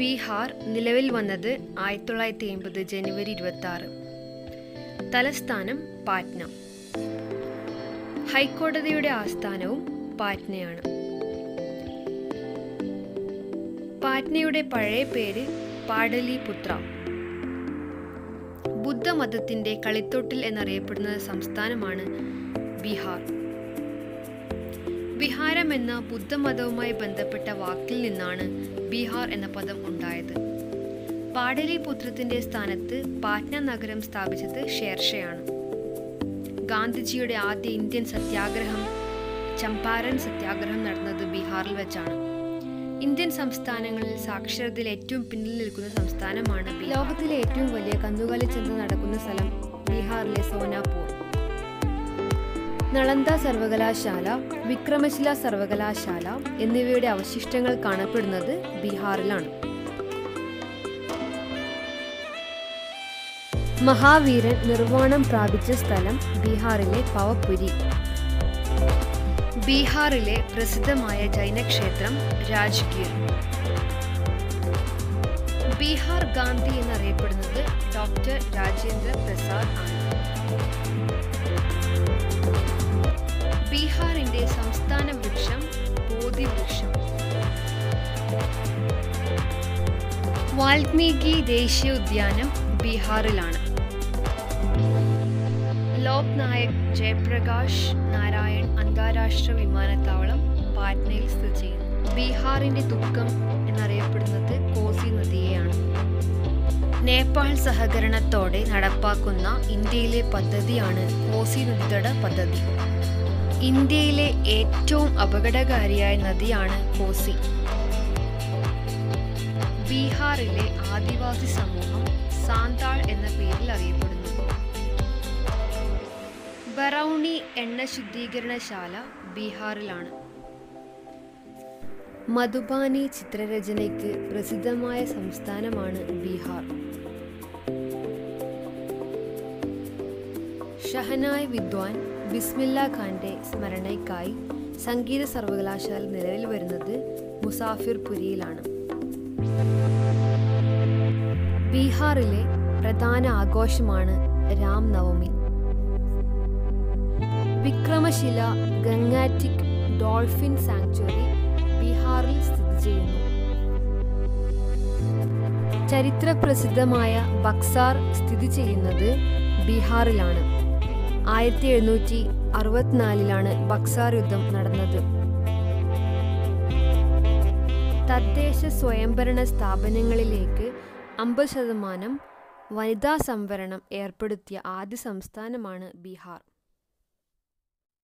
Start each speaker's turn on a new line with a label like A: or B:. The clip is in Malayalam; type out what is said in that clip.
A: ബീഹാർ നിലവിൽ വന്നത് ആയിരത്തി തൊള്ളായിരത്തി എൺപത് ജനുവരി ഇരുപത്തി ആറ് തലസ്ഥാനം പാറ്റ്ന. ഹൈക്കോടതിയുടെ ആസ്ഥാനവും പാറ്റ്നയാണ്. പാറ്റ്നയുടെ പഴയ പേര് പാടലിപുത്ര. ബുദ്ധമതത്തിന്റെ കളിത്തൊട്ടിൽ എന്നറിയപ്പെടുന്ന സംസ്ഥാനമാണ് ബീഹാർ. ബിഹാരം എന്ന ബുദ്ധമതവുമായി ബന്ധപ്പെട്ട വാക്കിൽ നിന്നാണ് ബീഹാർ എന്ന പദം ഉണ്ടായത്. പാടലിപുത്രത്തിന്റെ സ്ഥാനത്ത് പാറ്റ്ന നഗരം സ്ഥാപിച്ചത് ഷേർഷയാണ്. ഗാന്ധിജിയുടെ ആദ്യ ഇന്ത്യൻ സത്യാഗ്രഹം ചമ്പാരൻ സത്യാഗ്രഹം നടന്നത് ബീഹാറിൽ വെച്ചാണ്. ഇന്ത്യൻ സംസ്ഥാനങ്ങളിൽ സാക്ഷരതയിൽ ഏറ്റവും പിന്നിൽ നിൽക്കുന്ന സംസ്ഥാനമാണ് ലോകത്തിലെ ഏറ്റവും വലിയ കന്നുകാലി ചന്ത നടക്കുന്ന സ്ഥലം ബീഹാറിലെ സോനാപൂർ. നളന്ദ സർവകലാശാല വിക്രമശില സർവകലാശാല എന്നിവയുടെ അവശിഷ്ടങ്ങൾ കാണപ്പെടുന്നത് ബീഹാറിലാണ്. മഹാവീരൻ നിർവാണം പ്രാപിച്ച സ്ഥലം ബീഹാറിലെ പവപുരി ബീഹാറിലെ പ്രസിദ്ധമായ ജൈനക്ഷേത്രം രാജ്ഗീർ. ബീഹാർ ഗാന്ധി എന്നറിയപ്പെടുന്നത് ഡോക്ടർ രാജേന്ദ്ര പ്രസാദ് ആണ്. വാൽമീകി ദേശീയ ഉദ്യാനം ബീഹാറിലാണ്. ലോക് നായക് ജയപ്രകാശ് നാരായൺ അന്താരാഷ്ട്ര വിമാനത്താവളം പാറ്റ്നയിൽ സ്ഥിതി ചെയ്യുന്നു. ബീഹാറിന്റെ ദുഃഖം എന്നറിയപ്പെടുന്നത് കോസി നദിയെയാണ്. നേപ്പാൾ സഹകരണത്തോടെ നടപ്പാക്കുന്ന ഇന്ത്യയിലെ പദ്ധതിയാണ് കോസി നദിതട പദ്ധതി. ഇന്ത്യയിലെ ഏറ്റവും അപകടകാരിയായ നദിയാണ് കോസി. ബീഹാറിലെ ആദിവാസി സമൂഹം സാന്താൾ എന്ന പേരിൽ അറിയപ്പെടുന്നു. ബറൌണി എണ്ണ ശുദ്ധീകരണശാല ബീഹാറിലാണ്. മധുബാനി ചിത്രരചനയ്ക്ക് പ്രസിദ്ധമായ സംസ്ഥാനമാണ് ബീഹാർ. ഷഹനായ് വിദ്വാൻ ബിസ്മില്ല ഖാന്റെ സ്മരണയ്ക്കായി സംഗീത സർവകലാശാല നിലവിൽ വരുന്നത് മുസാഫിർപുരിയിലാണ്. ബീഹാറിലെ പ്രധാന ആഘോഷമാണ് Ramnavami. Vikramshila Gangetic dolphin sanctuary ബീഹാറിൽ സ്ഥിതി ചെയ്യുന്നു. ചരിത്രപ്രസിദ്ധമായ ബക്സാർ സ്ഥിതി ചെയ്യുന്നത് ബീഹാറിലാണ്. ആയിരത്തി എഴുന്നൂറ്റി അറുപത്തിനാലിലാണ് ബക്സാർ യുദ്ധം നടന്നത്. തദ്ദേശ സ്വയംഭരണ സ്ഥാപനങ്ങളിലേക്ക് അമ്പത് ശതമാനം വനിതാ സംവരണം ഏർപ്പെടുത്തിയ ആദ്യ സംസ്ഥാനമാണ് ബീഹാർ.